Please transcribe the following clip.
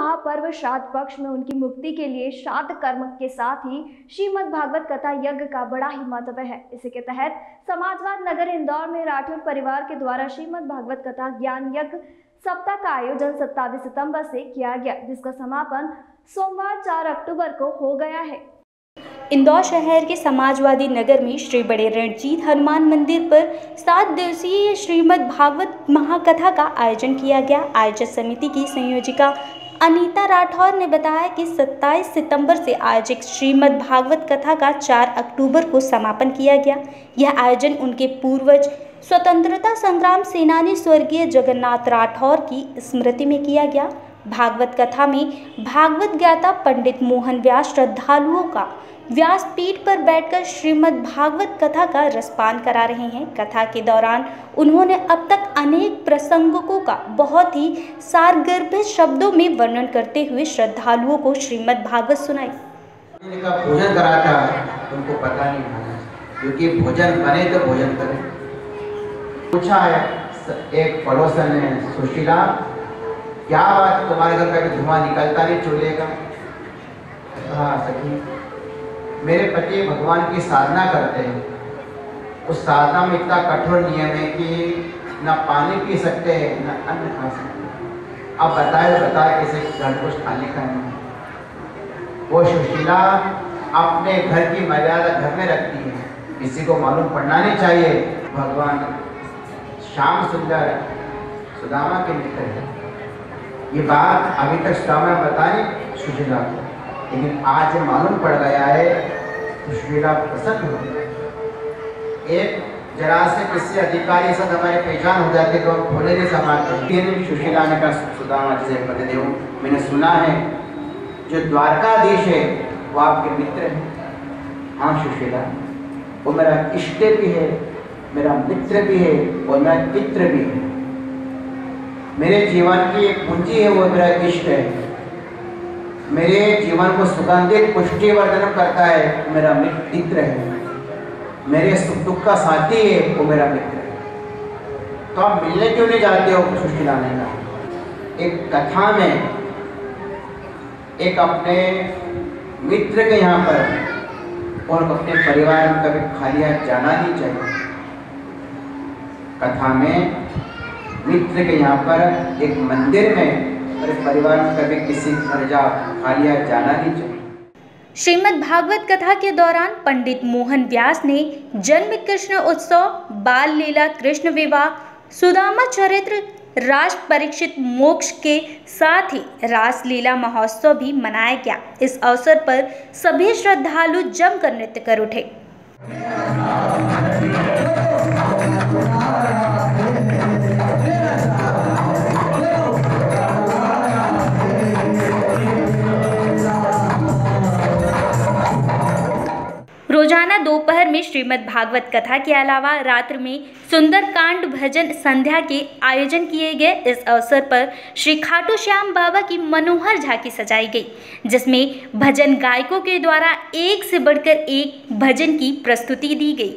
पर्व श्राद्ध पक्ष में उनकी मुक्ति के लिए श्राद्ध कर्म के साथ ही श्रीमद भागवत कथा यज्ञ का बड़ा ही महत्व है। इसी के तहत समाजवाद नगर इंदौर में राठौर परिवार के द्वारा श्रीमद् भागवत कथा ज्ञान यज्ञ सप्ताह का आयोजन 27 सितंबर से किया गया, जिसका समापन सोमवार 4 अक्टूबर को हो गया है। इंदौर शहर के समाजवादी नगर में श्री बड़े रणजीत हनुमान मंदिर पर सात दिवसीय श्रीमद् भागवत महाकथा का आयोजन किया गया। आयोजक समिति की संयोजिका अनीता राठौर ने बताया कि 27 सितंबर से आयोजित श्रीमद् भागवत कथा का 4 अक्टूबर को समापन किया गया। यह आयोजन उनके पूर्वज स्वतंत्रता संग्राम सेनानी स्वर्गीय जगन्नाथ राठौर की स्मृति में किया गया। भागवत कथा में भागवत ज्ञाता पंडित मोहन व्यास श्रद्धालुओं का व्यासपीठ पर बैठकर श्रीमद् भागवत कथा का रसपान करा रहे हैं। कथा के दौरान उन्होंने अब तक अनेक प्रसंगों का बहुत ही सारगर्भित शब्दों में वर्णन करते हुए श्रद्धालुओं को श्रीमद् भागवत सुनाई। का भोजन करा था, तुमको पता नहीं था। क्योंकि भोजन बने तो भोजन करें। पूछा है, एक पड़ोसन ने, सुशीला, क्या बात तुम्हारे घर का धुआँ निकलता नहीं चूल्हे का? हाँ सखी। मेरे पति भगवान की साधना करते हैं। उस साधना में इतना कठोर नियम है कि ना पानी पी सकते हैं, ना अन्न खा सकते हैं। अब बताए बताए कैसे घर कुछ खाने का नहीं वो सुशीला अपने घर की मर्यादा घर में रखती है। किसी को मालूम पड़ना नहीं चाहिए। भगवान श्याम सुंदर सुदामा के मित्र है। ये बात अभी तक सुदामा बताई, सुशीला को। लेकिन आज मालूम पड़ गया है सुशीला प्रसन्न हो एक जरा से किसी अधिकारी से हमारे पहचान हो जाते तो खोले नहीं समाते सुशीला ने कहा सुदामा से पतिदेव मैंने सुना है, जो द्वारकाधीश है, वो आपके मित्र हैं। हाँ सुशीला वो मेरा इष्ट भी है, मेरा मित्र भी है, और मेरा पित्र भी है। मेरे जीवन की एक पूंजी है, वो मेरा इष्ट है। मेरे जीवन को सुगंधित पुष्टिवर्धन करता है मेरा मित्र है। मेरे सुख दुख का साथी है, वो मेरा मित्र है। तो आप मिलने क्यों नहीं जाते हो सुष्टि लाने का? एक कथा में एक अपने मित्र के यहाँ पर और अपने परिवार में कभी खाली हाथ जाना नहीं चाहिए। कथा में मित्र के यहाँ पर एक मंदिर में और परिवार में कभी किसी घर जा खाली जाना नहीं चाहिए। श्रीमद् भागवत कथा के दौरान पंडित मोहन व्यास ने जन्म कृष्ण उत्सव, बाल लीला, कृष्ण विवाह, सुदामा चरित्र, राज परीक्षित मोक्ष के साथ ही रासलीला महोत्सव भी मनाया गया। इस अवसर पर सभी श्रद्धालु जमकर नृत्य कर उठे। रोज़ाना दोपहर में श्रीमद् भागवत कथा के अलावा रात्र में सुंदर कांड भजन संध्या के आयोजन किए गए इस अवसर पर श्री खाटू श्याम बाबा की मनोहर झांकी सजाई गई, जिसमें भजन गायकों के द्वारा एक से बढ़कर एक भजन की प्रस्तुति दी गई।